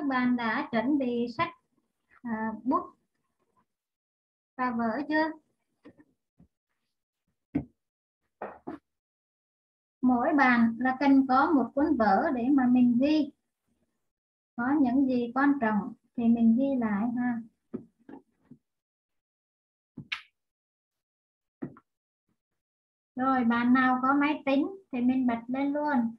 các bạn đã chuẩn bị sách à, bút và vở chưa? Mỗi bàn là cần có một cuốn vở để mà mình ghi. Có những gì quan trọng thì mình ghi lại ha. Rồi bạn nào có máy tính thì mình bật lên luôn.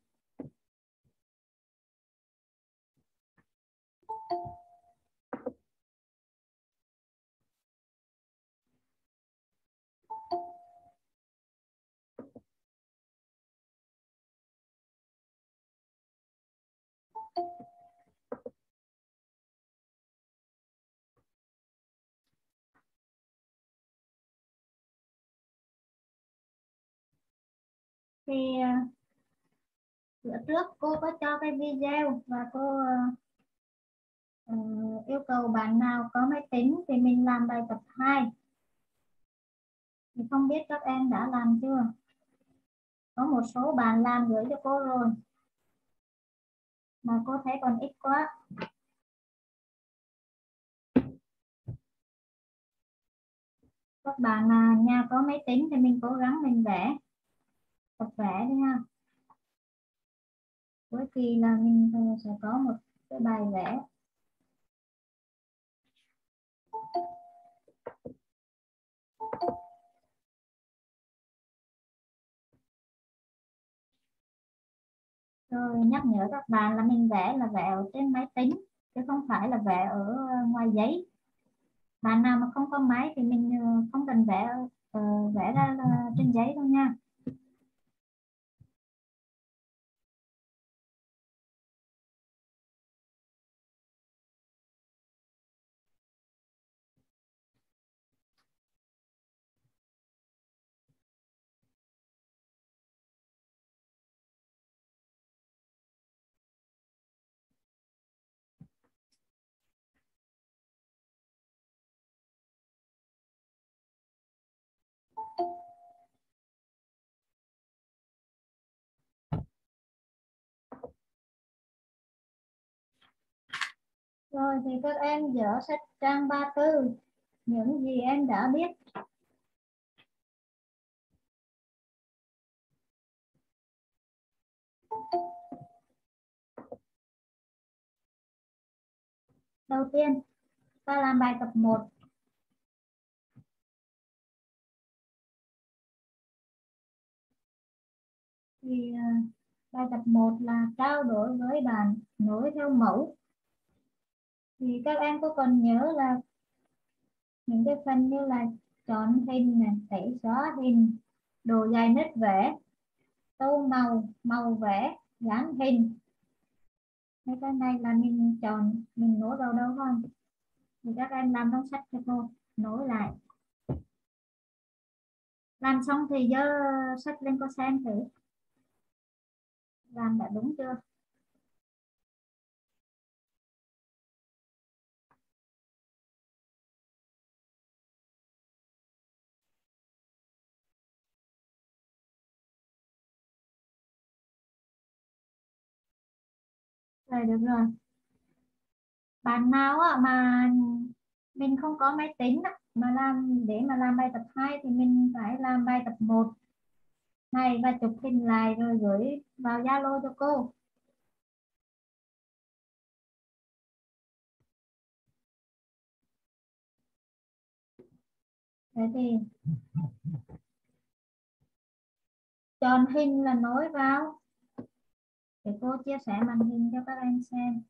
Thì à, bữa trước cô có cho cái video và cô uh, yêu cầu bạn nào có máy tính thì mình làm bài tập 2 thì không biết các em đã làm chưa? Có một số bạn làm gửi cho cô rồi mà cô thấy còn ít quá. Các bạn à, nhà có máy tính thì mình cố gắng mình vẽ tập vẽ đi ha. Cuối kỳ là mình sẽ có một cái bài vẽ. Rồi nhắc nhở các bạn là mình vẽ là vẽ ở trên máy tính chứ không phải là vẽ ở ngoài giấy. Bạn nào mà không có máy thì mình ờ, không cần vẽ uh, vẽ ra trên giấy đâu nha. Rồi thì các em dở sách trang 34 những gì em đã biết. Đầu tiên, ta làm bài tập 1. Thì à, bài tập 1 là trao đổi với bạn nối theo mẫu thì các em có còn nhớ là những cái phần như là chọn hình này tẩy xóa hình, đồ dài nét vẽ, tô màu màu vẽ, dán hình. Mấy cái này là mình chọn, mình nối vào đâu không thì các em làm trong sách cho cô, nối lại. Làm xong thì dơ sách lên cô xem thử. Làm đã đúng chưa? Rồi được rồi. Bạn nào mà mình không có máy tính mà làm, để mà làm bài tập 2 thì mình phải làm bài tập 1 này và chụp hình lại rồi gửi vào Zalo cho cô. Thế thì chọn hình là nối vào để cô chia sẻ màn hình cho các em xem.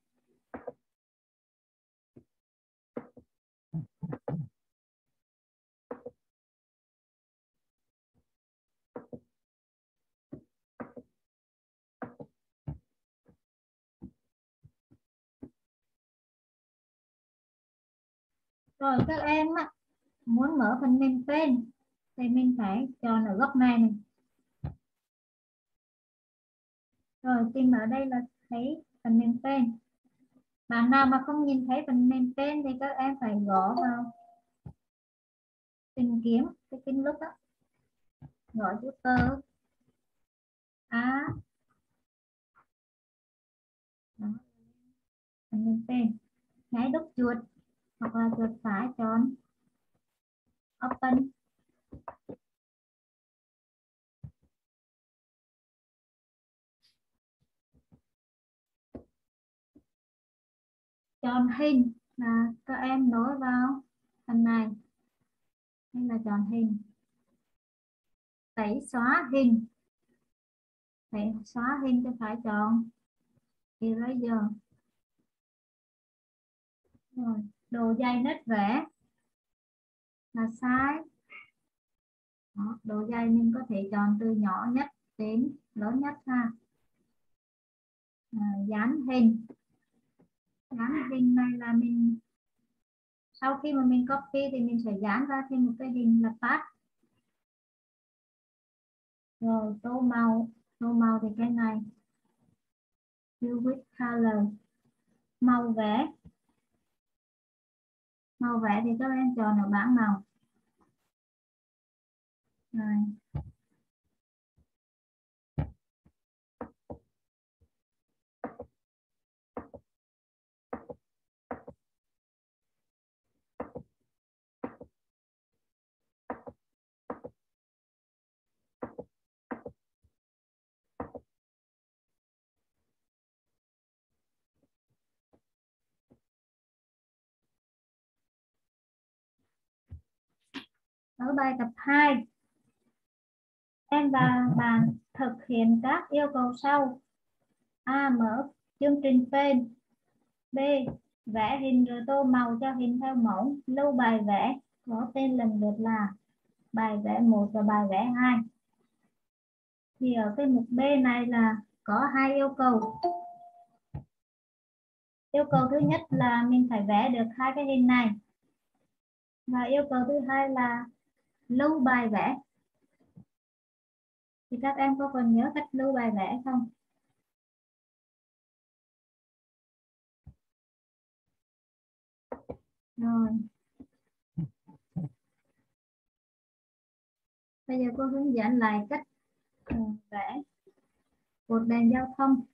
Rồi các em muốn mở phần mềm tên thì mình phải chọn ở góc này này. Rồi, tìm ở đây là thấy phần mềm tên bạn nào mà không nhìn thấy phần mềm tên thì các em phải gõ vào tìm kiếm, cái tin lúc đó gõ chữ tơ. Á. đó. mềm tên nháy đúc chuột hoặc là chuột phải chọn open chọn hình là các em nối vào phần này. Đây là chọn hình. Tẩy xóa hình. Tẩy xóa hình thì phải chọn eraser. Rồi đồ dây nét vẽ là sai Đó, đồ dây mình có thể chọn từ nhỏ nhất đến lớn nhất ha. À, dán hình dán hình này là mình, sau khi mà mình copy thì mình sẽ dán ra thêm một cái hình là path. Rồi, tô màu tô màu thì cái này fill with color. Màu vẽ màu vẽ thì các em chọn ở bảng màu. Rồi. Ở bài tập 2 em và bạn thực hiện các yêu cầu sau. A. Mở chương trình tên B. Vẽ hình rồi tô màu cho hình theo mẫu. Lưu bài vẽ có tên lần lượt là bài vẽ 1 và bài vẽ 2 thì ở cái mục B này là có hai yêu cầu. Yêu cầu thứ nhất là mình phải vẽ được hai cái hình này. Và yêu cầu thứ hai là lưu bài vẽ. Thì các em có còn nhớ cách lưu bài vẽ không? Rồi. Bây giờ cô hướng dẫn lại cách ờ, vẽ cột đèn giao thông.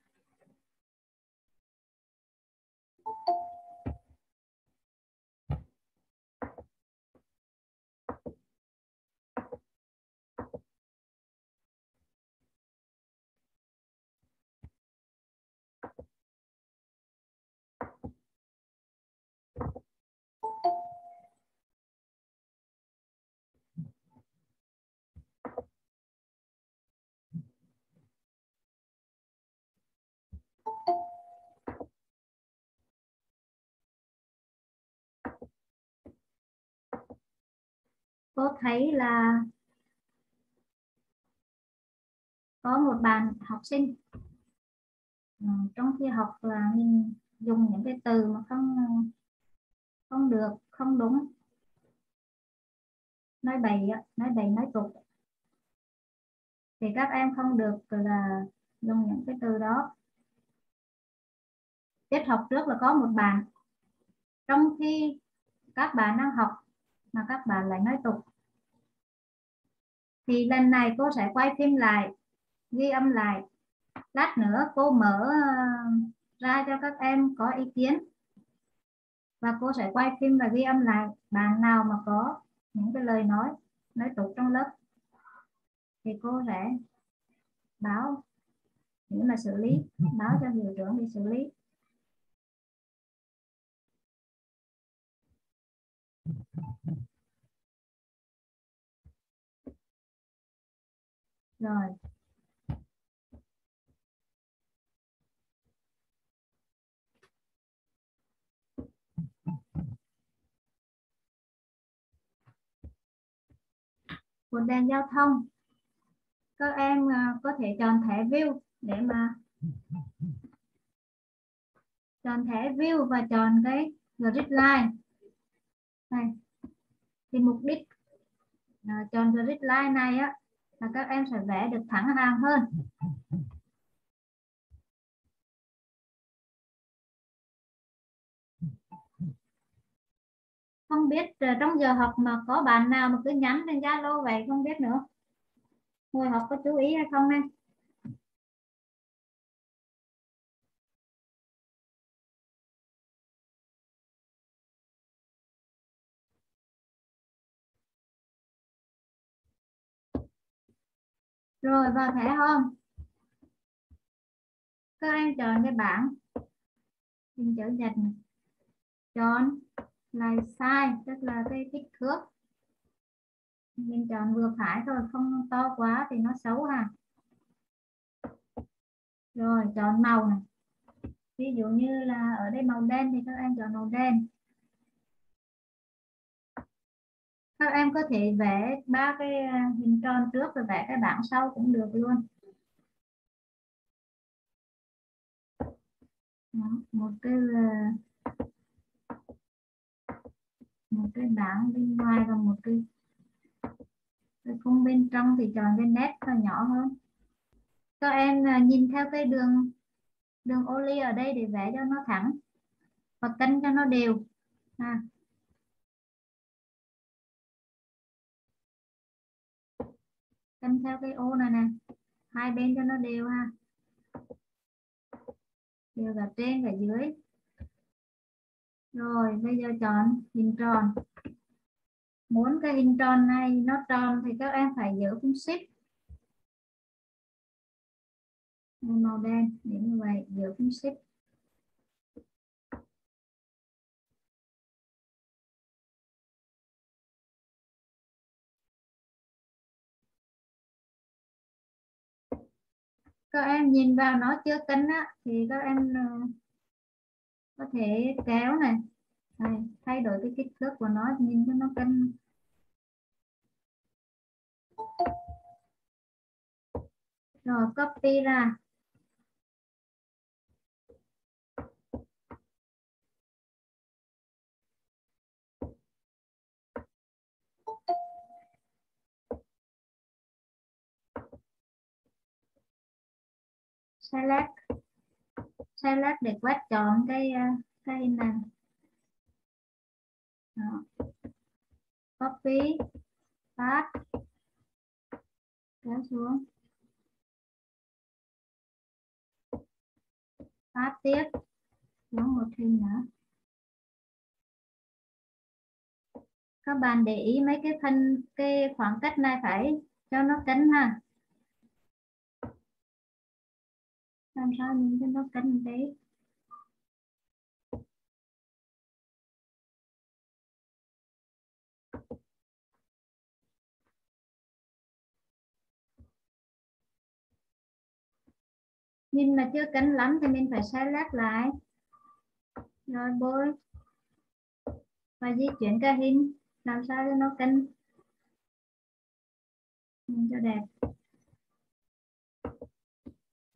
Cô thấy là có một bạn học sinh ừ, trong khi học là mình dùng những cái từ mà không không được không đúng. Nói bậy nói bậy nói tục. Thì các em không được là dùng những cái từ đó. Tiết học trước là có một bạn. Trong khi các bạn đang học mà các bạn lại nói tục thì lần này cô sẽ quay phim lại, ghi âm lại. Lát nữa cô mở ờ, ra cho các em có ý kiến. Và cô sẽ quay phim và ghi âm lại. Bạn nào mà có những cái lời nói nói tục trong lớp, thì cô sẽ báo để mà xử lý, báo cho hiệu trưởng để xử lý. Rồi. Một đèn giao thông. Các em à, có thể chọn thẻ view để mà chọn thẻ view và chọn cái grid line. Này thì mục đích à, chọn grid line này á là các em sẽ vẽ được thẳng hàng hơn. Không biết ờ, trong giờ học mà có bạn nào mà cứ nhắn lên Zalo vậy không biết nữa. Ngồi học có chú ý hay không này rồi vào thẻ home các em chọn cái bảng. Hình chữ nhật này. chọn là size tức là cái kích thước. Mình chọn vừa phải thôi, không to quá thì nó xấu ha. Rồi, chọn màu này. Ví dụ như là ở đây màu đen thì các em chọn màu đen. Các em có thể vẽ ba cái à, hình tròn trước rồi vẽ cái bảng sau cũng được luôn Đó, một cái à, một cái bảng bên ngoài và một cái cái khung bên trong thì chọn cái nét và nhỏ hơn các em à, nhìn theo cái đường đường ô ly ở đây để vẽ cho nó thẳng và cân cho nó đều à. Cân theo cái ô này nè. Hai bên cho nó đều ha. Đều cả trên, cả dưới. Rồi, bây giờ chọn hình tròn. Muốn cái hình tròn này nó tròn thì các em phải giữ phím shift. Màu đen để như vậy, giữ phím shift. Các em nhìn vào nó chưa cân á thì các em ờ, có thể kéo này. Này, thay đổi cái kích thước của nó nhìn cho nó cân rồi copy ra. Select select để quét chọn cái ờ, cái hình này Đó. copy. Paste. Kéo xuống. Paste tiếp. Xuống một hình nữa. Các bạn để ý mấy cái phân cái khoảng cách này phải cho nó cân ha. Làm sao mình cho nó cân đấy nhìn mà chưa cân lắm thì mình phải select lại. Rồi bôi. Và di chuyển cái hình. Làm sao cho nó cân? Cho đẹp.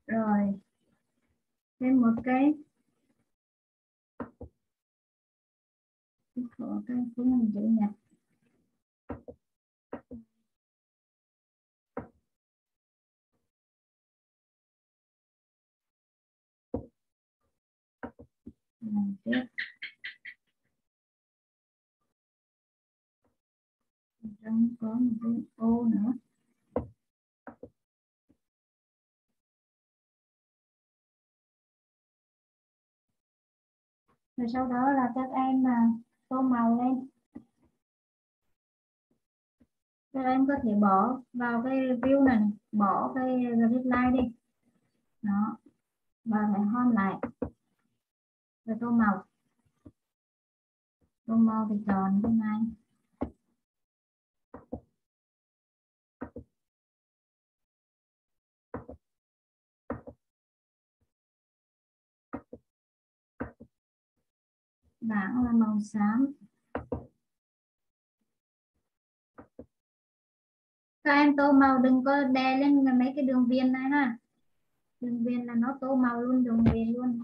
Rồi thêm một cái. Của cái cuốn hình chữ nhật. Làm tiếp trong có một cái ô nữa. Rồi sau đó là các em mà tô màu lên. Các em có thể bỏ vào cái view này, bỏ cái grid line đi. Đó, và phải home lại. Rồi tô màu. Tô màu thì tròn thế này bảng là màu xám. Các em tô màu đừng có đè lên mấy cái đường viền này ha. Đường viền là nó tô màu luôn, đường viền luôn.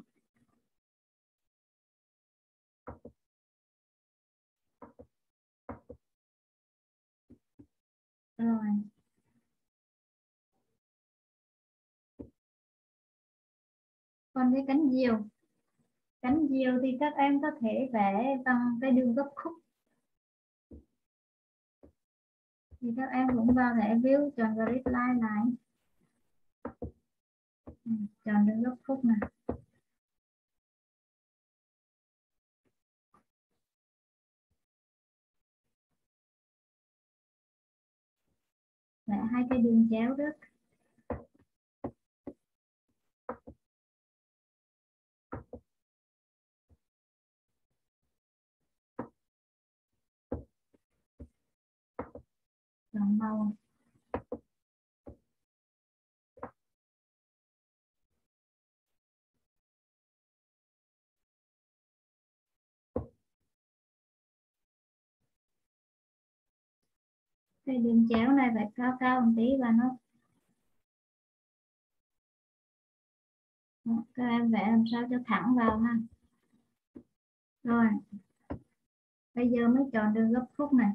Rồi. Còn cái cánh diều cánh diều thì các em có thể vẽ bằng cái đường gấp khúc. Thì các em cũng vào để view, chọn grid line lại. Ừ, chọn đường gấp khúc này vẽ hai cái đường chéo trước màu cái đường chéo này phải cao cao một tí và nó. Các em vẽ làm sao cho thẳng vào ha. Rồi, bây giờ mới chọn đường gấp khúc này.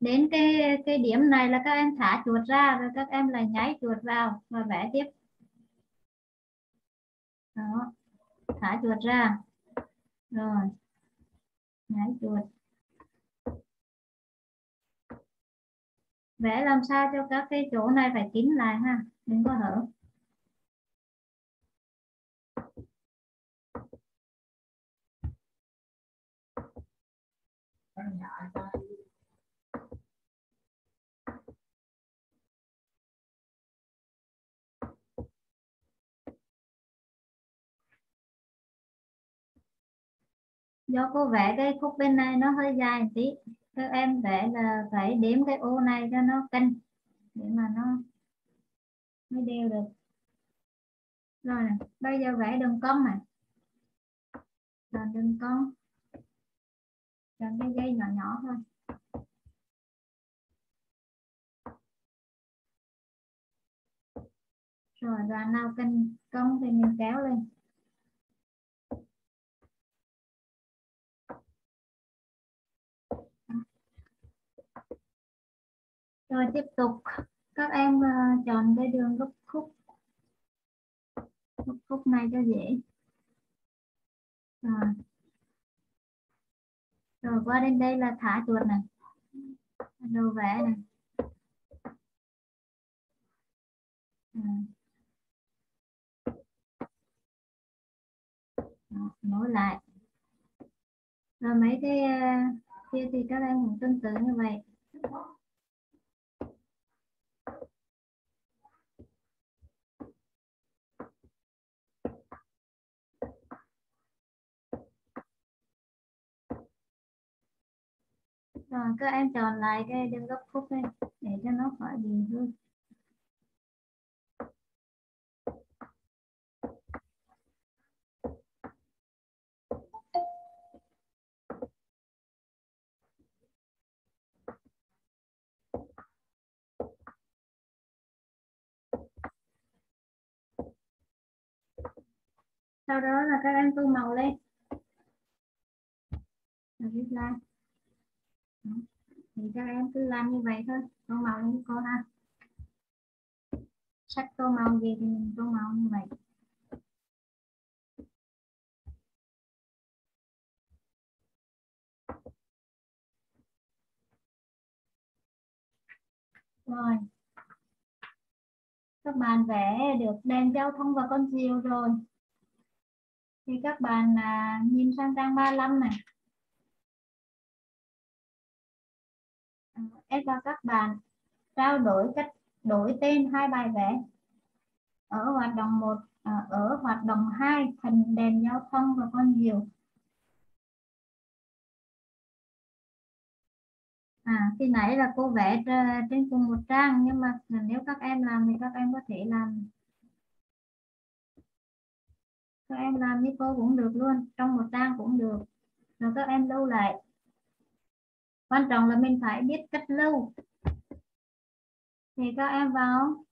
Đến cái cái điểm này là các em thả chuột ra rồi các em lại nháy chuột vào. Và vẽ tiếp. Đó. Thả chuột ra. Rồi. Nháy chuột. Vẽ làm sao cho các cái chỗ này phải kín lại ha? Đừng có hở. Do cô vẽ cái khúc bên này nó hơi dài tí. Các em vẽ là phải đếm cái ô này cho nó cân để mà nó mới đều được. Rồi này. bây giờ vẽ đường cong này. Chọn đường cong. Chọn cái dây nhỏ nhỏ thôi. Rồi, đoạn nào cần cong thì mình kéo lên. Rồi tiếp tục. Các em ờ, chọn cái đường gấp khúc. Gấp khúc này cho dễ. Rồi. Rồi qua đến đây là thả chuột này đồ vẽ này Đó, nối lại. Rồi mấy cái ờ, kia thì các em cũng tương tự như vậy. Rồi các em chọn lại cái đường gấp khúc đây để cho nó khỏi bị hư. Sau đó là các em tô màu lên. Viết lại thì các em cứ làm như vậy thôi. Tô màu như cô ha. Sắc tô màu gì thì mình tô màu như vậy. Rồi. Các bạn vẽ được đèn giao thông và con diều rồi. Thì các bạn à, nhìn sang trang 35 này. Em và các bạn trao đổi cách đổi tên hai bài vẽ ở hoạt động 1 à, ở hoạt động 2 thành đèn giao thông và con diều. À khi nãy là cô vẽ trên cùng một trang nhưng mà nếu các em làm thì các em có thể làm. Các em làm như cô cũng được luôn trong một trang cũng được. Rồi các em lưu lại quan trọng là mình phải biết cách lưu. Thì các em vào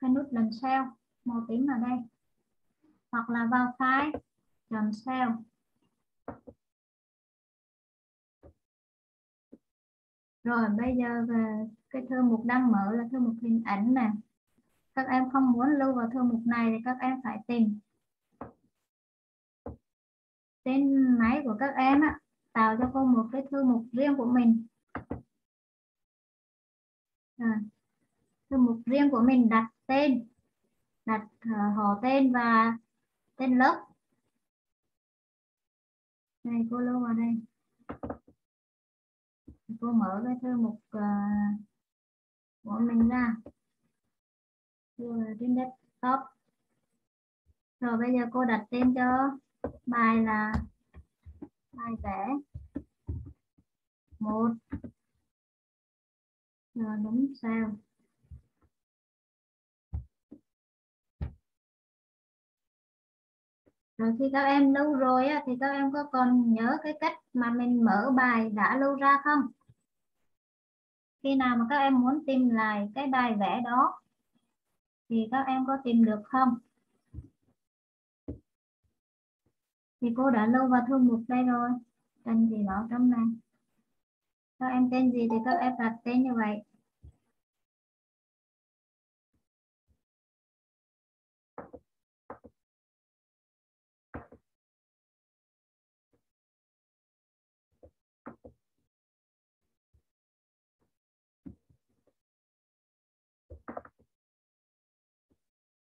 cái nút lần sau màu tím ở đây. Hoặc là vào file chọn cell. Rồi bây giờ về cái thư mục đang mở là thư mục hình ảnh nè. Các em không muốn lưu vào thư mục này thì các em phải tìm trên máy của các em á, tạo cho cô một cái thư mục riêng của mình. À, thư mục riêng của mình đặt tên đặt uh, họ tên và tên lớp. Này cô lưu vào đây. Cô mở cái thư mục uh, của mình ra. Trên desktop. Rồi bây giờ cô đặt tên cho bài là bài vẽ một. Rồi đúng sao? Rồi khi các em lưu rồi á, thì các em có còn nhớ cái cách mà mình mở bài đã lưu ra không? Khi nào mà các em muốn tìm lại cái bài vẽ đó thì các em có tìm được không? Thì cô đã lưu vào thư mục đây rồi. Cần gì đó trong này? Các em tên gì thì các em đặt tên như vậy?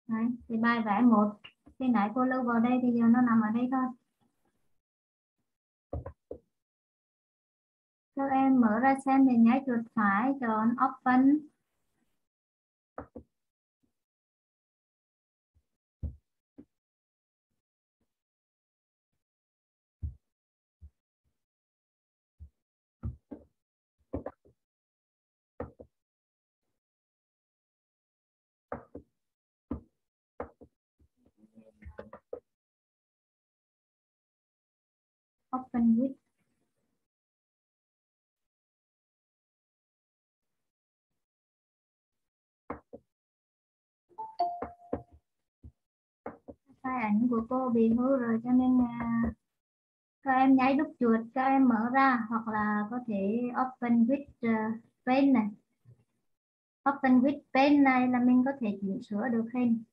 Đấy, thì bài vẽ một. Khi nãy cô lưu vào đây thì giờ nó nằm ở đây thôi. Các em mở ra xem thì nháy chuột phải chọn open open with cái ảnh của cô bị hư rồi cho nên là các em nháy đúc chuột các em mở ra hoặc là có thể open with uh, pen này. Open with pen này là mình có thể chỉnh sửa được hình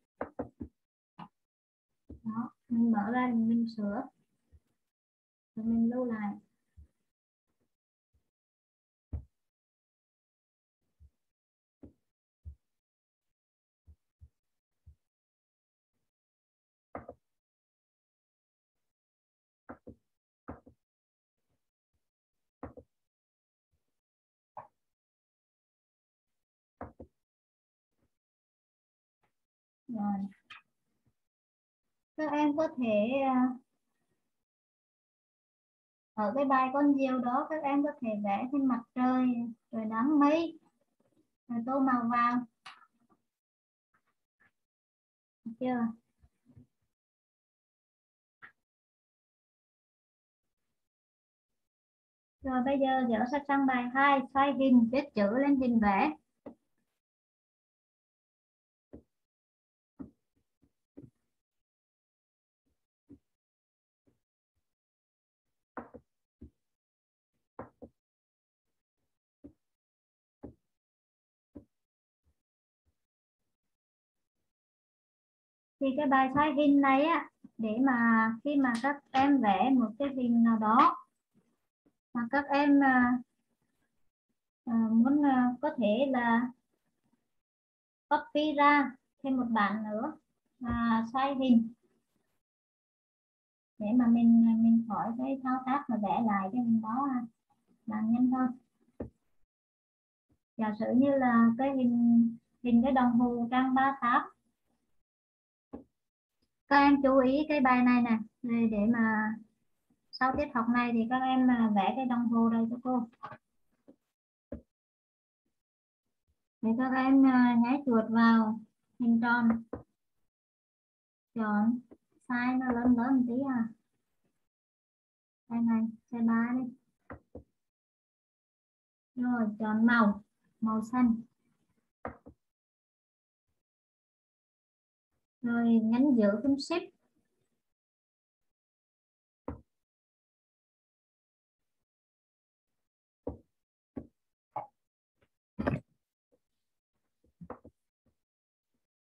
đó mình mở ra mình sửa. Rồi mình lưu lại. Rồi. Các em có thể à, ở cái bài con diều đó, các em có thể vẽ trên mặt trời rồi nắng mây rồi tô màu vào được chưa? Rồi bây giờ dở sách sang bài 2 xoay hình, viết chữ lên hình vẽ. Thì cái bài xoay hình này á để mà khi mà các em vẽ một cái hình nào đó mà các em à, à, muốn à, có thể là copy ra thêm một bản nữa à, xoay hình để mà mình à, mình khỏi cái thao tác mà vẽ lại cái hình đó à, làm nhanh hơn. Giả sử như là cái hình hình cái đồng hồ trang 38 các em chú ý cái bài này nè. Để, mà sau tiết học này thì các em à, vẽ cái đồng hồ đây cho cô. Để các em à, nháy chuột vào hình tròn. Chọn size nó lớn lớn một tí à. Đây này size ba đi. Rồi chọn màu. Màu xanh. Rồi nhánh giữ phím shift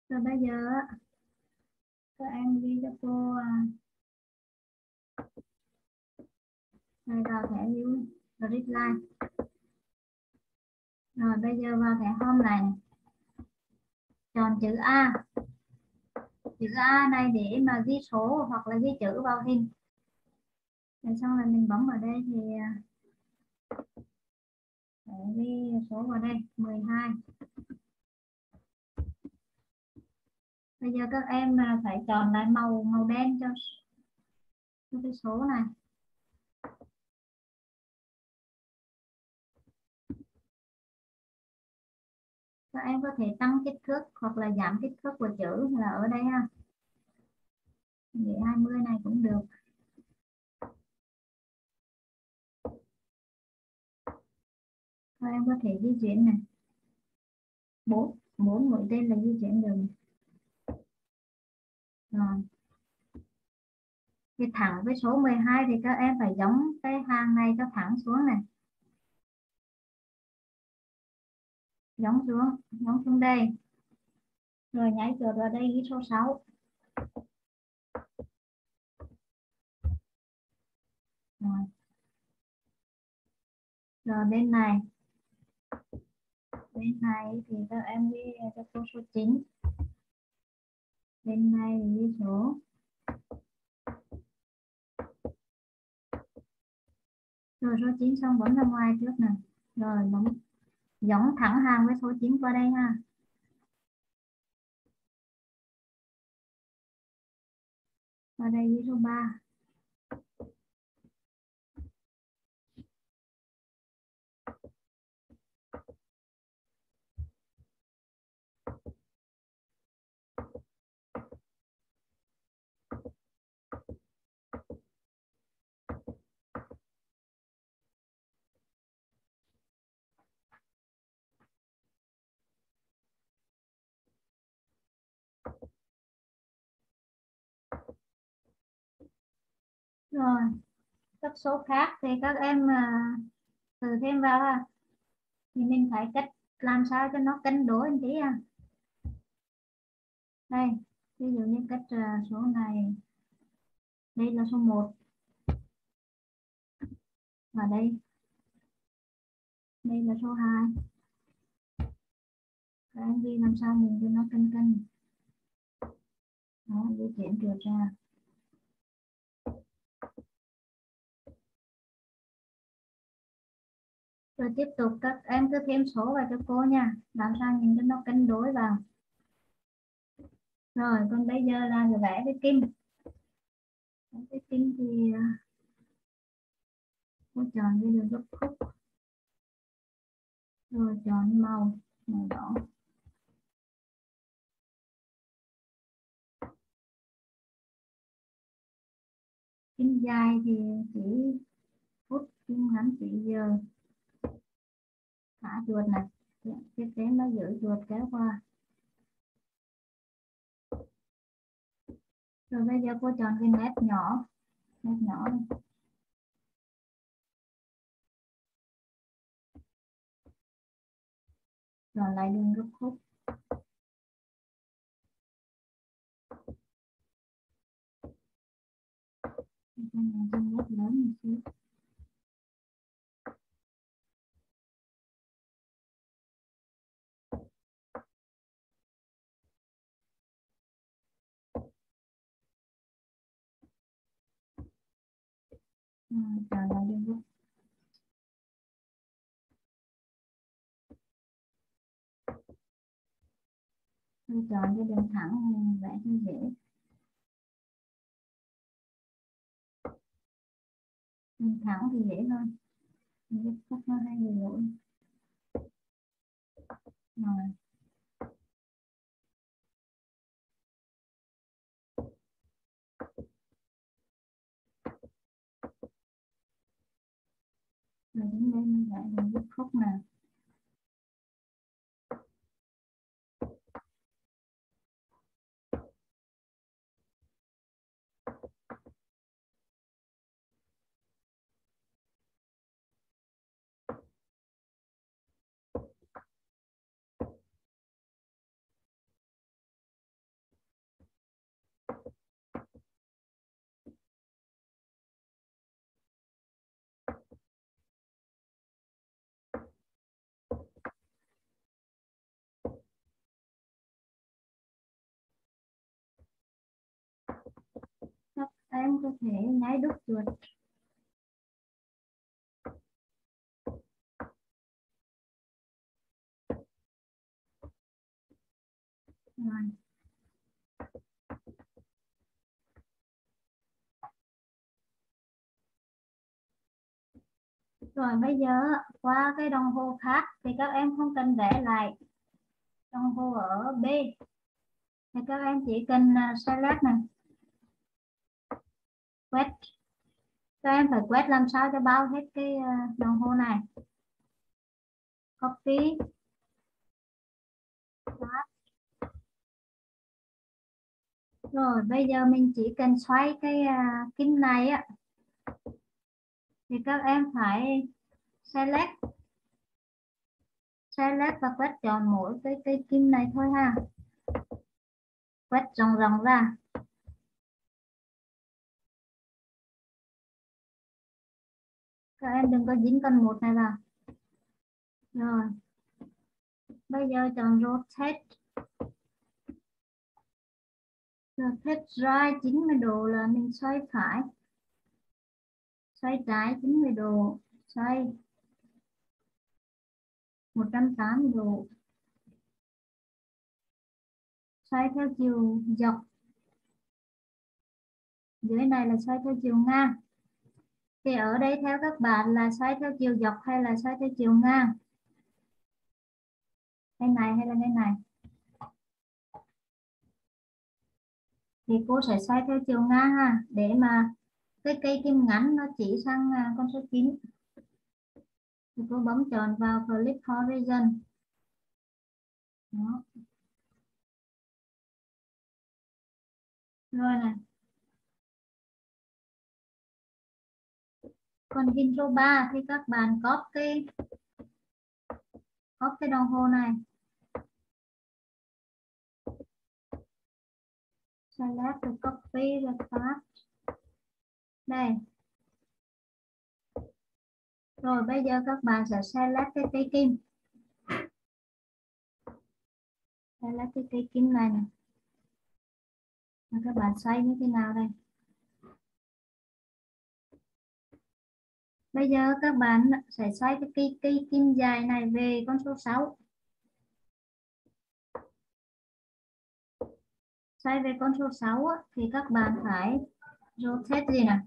rồi bây giờ các em ghi cho cô à, đây vào thẻ view grid line. Rồi bây giờ vào thẻ home này. Chọn chữ A chữ A này để mà ghi số hoặc là ghi chữ vào hình. Rồi xong là mình bấm vào đây thì à, để ghi số vào đây 12 bây giờ các em mà phải chọn lại màu màu đen cho cho cái số này. Các em có thể tăng kích thước hoặc là giảm kích thước của chữ là ở đây ha. Vậy 20 này cũng được. Các em có thể di chuyển này. Bốn bốn mũi tên là di chuyển được rồi. Thì thẳng với số 12 thì các em phải giống cái hàng này cho thẳng xuống này. Nhấn xuống nhấn xuống đây. Rồi nhảy chuột vào đây ghi số 6 rồi. Rồi bên này. Bên này thì các em ghi cho cô số 9 bên này ghi số. Rồi số 9 xong bấm ra ngoài trước nè. Rồi bấm giống thẳng hàng với số 9 qua đây ha. Qua đây với số 3 rồi. Các số khác thì các em à, uh, từ thêm vào ha. Thì mình phải cách làm sao cho nó cân đối anh tí à đây ví dụ như cách à, số này đây là số 1 và đây đây là số 2 các em ghi làm sao mình cho nó cân cân. Đó di chuyển trượt ra. Rồi tiếp tục các em cứ thêm số vào cho cô nha. Làm sao nhìn cho nó cân đối vào. Rồi còn bây giờ là vẽ với kim. Với kim thì à, cô chọn cái đường gấp khúc. Rồi, chọn màu màu đỏ. Kim dài thì chỉ phút, kim ngắn chỉ giờ thả chuột này. Dạ, Tiếp đến nó giữ chuột kéo qua. Rồi bây giờ cô chọn cái nét nhỏ. Nét nhỏ này. rồi lại đường gấp khúc cái này trên nét lớn một xíu. Tôi chọn cái đường thẳng vẽ cho dễ. Đường thẳng thì dễ hơn. Cái cắt nó hay bị lỗi rồi. Rồi đến đây mình lại đường gấp khúc không có thể lái đốt ruột. Rồi. Rồi, bây giờ qua cái đồng hồ khác thì các em không cần vẽ lại. Đồng hồ ở B. Thì các em chỉ cần à, select này quét. Các em phải quét làm sao cho bao hết cái ờ, đồng hồ này? Copy. Rồi bây giờ mình chỉ cần xoay cái ờ, uh, kim này á. Thì các em phải select. Select và quét chọn mỗi cái cái kim này thôi ha. Quét rộng rộng ra. Các em đừng có dính con một này vào. Rồi. Bây giờ chọn rotate. Rotate right 90 độ là mình xoay phải. Xoay trái 90 độ. Xoay 180 độ. Xoay theo chiều dọc. Dưới này là xoay theo chiều ngang thì ở đây theo các bạn là xoay theo chiều dọc hay là xoay theo chiều ngang? Cái này hay là cái này? Thì cô sẽ xoay theo chiều ngang ha, để mà cái cây kim ngắn nó chỉ sang à, con số 9 thì cô bấm chọn vào clip horizon. Đó. rồi này. Còn hình số 3 thì các bạn copy cái copy cái đồng hồ này. Select the copy the path đây. Rồi, bây giờ các bạn sẽ select cái cây kim. Select cái cây kim này nè. Các bạn xoay như thế nào đây? Bây giờ các bạn sẽ xoay cái cây, cây kim dài này về con số 6 xoay về con số 6 thì các bạn phải rotate gì nè?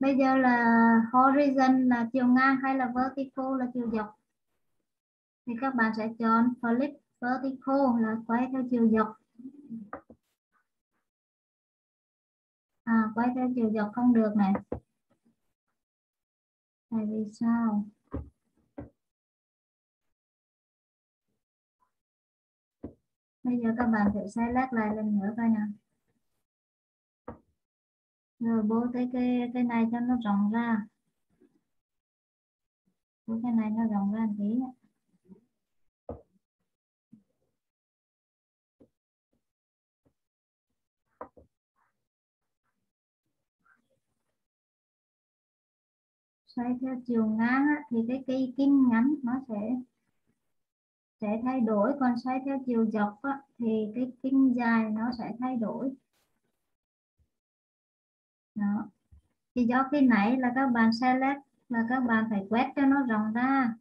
Bây giờ là horizon là chiều ngang hay là vertical là chiều dọc? Thì các bạn sẽ chọn flip vertical là quay theo chiều dọc à quay theo chiều dọc không được này. Tại vì sao? Bây giờ các bạn thử select lại lần nữa coi nào. Rồi, bố cái cái cái này cho nó rộng ra. Bố cái này nó rộng ra một tí xoay theo chiều ngang thì cái cây kim ngắn nó sẽ sẽ thay đổi. Còn xoay theo chiều dọc thì cái kim dài nó sẽ thay đổi. Đó. Thì do cái nãy là các bạn select là các bạn phải quét cho nó rộng ra.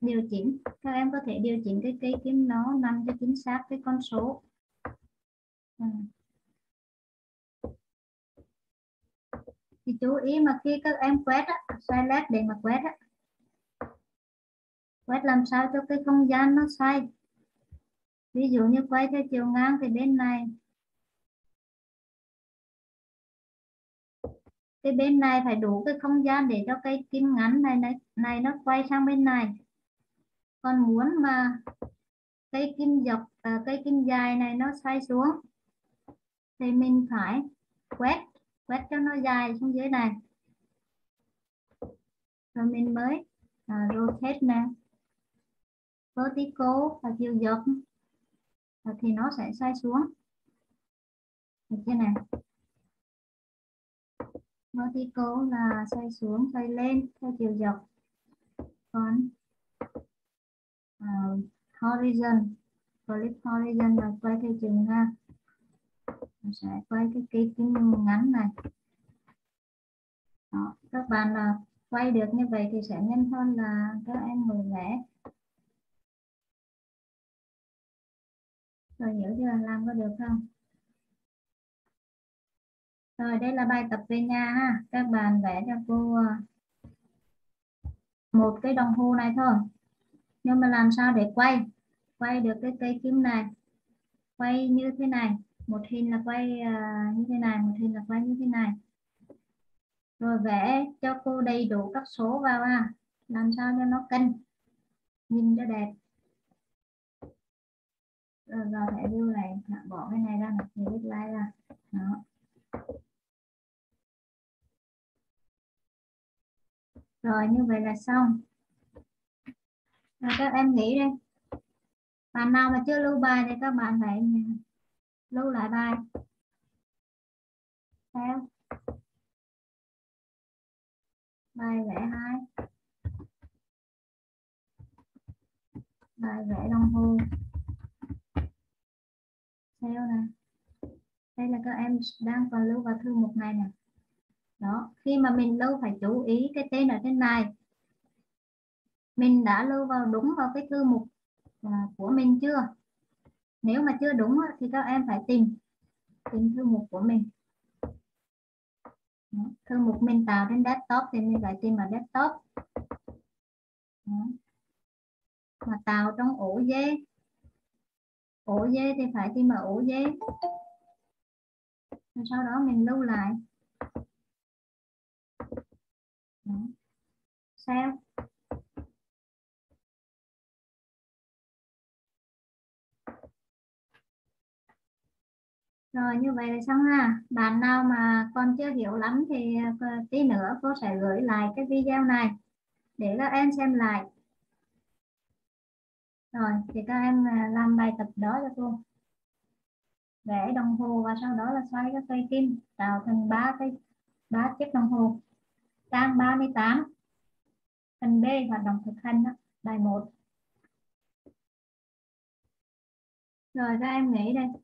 Điều chỉnh. Các em có thể điều chỉnh cái cây kim nó nằm cho chính xác cái con số. À. thì chú ý mà khi các em quét á, select để mà quét á, quét làm sao cho cái không gian nó xoay. ví dụ như quay theo chiều ngang thì bên này. Cái bên này phải đủ cái không gian để cho cây kim ngắn này này, này nó quay sang bên này. Còn muốn mà cây kim dọc à, cây kim dài này nó xoay xuống thì mình phải quét quét cho nó dài xuống dưới này. Rồi mình mới à, rotate nè. Vertical và chiều dọc thì nó sẽ xoay xuống. Được chưa này vertical là xoay xuống xoay lên theo chiều dọc còn uh, horizon clip horizon là quay theo chiều ngang mình sẽ quay cái cây kim ngắn này. Đó, các bạn là quay được như vậy thì sẽ nhanh hơn là các em ngồi vẽ. Rồi hiểu chưa? Làm có được không? Rồi đây là bài tập về nhà ha. Các bạn vẽ cho cô à, một cái đồng hồ này thôi. Nhưng mà làm sao để quay? Quay được cái cây kim này. Quay như thế này một hình là quay uh, như thế này một hình là quay như thế này. Rồi vẽ cho cô đầy đủ các số vào ha. Làm sao cho nó cân nhìn cho đẹp. Rồi vào thẻ view này bỏ cái này ra này thì viết like ra. Đó. Rồi như vậy là xong. Rồi các em nghĩ đi bạn nào mà chưa lưu bài thì các bạn phải lưu lại bài. Theo bài vẽ hai. Bài vẽ đồng hồ. Theo nè? Đây là các em đang còn lưu vào thư mục này nè. Đó, khi mà mình lưu phải chú ý cái tên ở trên này. Mình đã lưu vào đúng vào cái thư mục à, của mình chưa? Nếu mà chưa đúng thì các em phải tìm tìm thư mục của mình. Thư mục mình tạo trên desktop thì mình phải tìm ở desktop. Mà tạo trong ổ dê. Ổ dê thì phải tìm ở ổ dê. Sau đó mình lưu lại. Đó. sao? Rồi như vậy là xong ha. Bạn nào mà còn chưa hiểu lắm thì ờ, tí nữa cô sẽ gửi lại cái video này để các em xem lại. Rồi thì các em ờ, làm bài tập đó cho cô. Vẽ đồng hồ và sau đó là xoay các cây kim tạo thành ba cái ba chiếc đồng hồ. Trang 38. Phần B hoạt động thực hành đó, bài 1. Rồi các em nghĩ đây.